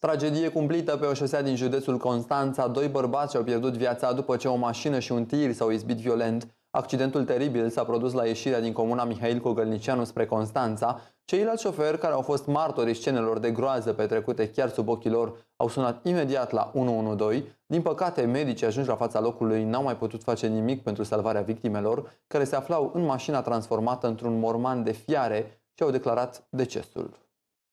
Tragedie cumplită pe o șosea din județul Constanța. Doi bărbați au pierdut viața după ce o mașină și un tir s-au izbit violent. Accidentul teribil s-a produs la ieșirea din comuna Mihail Cogălnicianu spre Constanța. Ceilalți șoferi care au fost martorii scenelor de groază petrecute chiar sub ochii lor au sunat imediat la 112. Din păcate, medicii ajunși la fața locului n-au mai putut face nimic pentru salvarea victimelor, care se aflau în mașina transformată într-un morman de fiare și au declarat decesul.